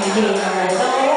右耳の前どう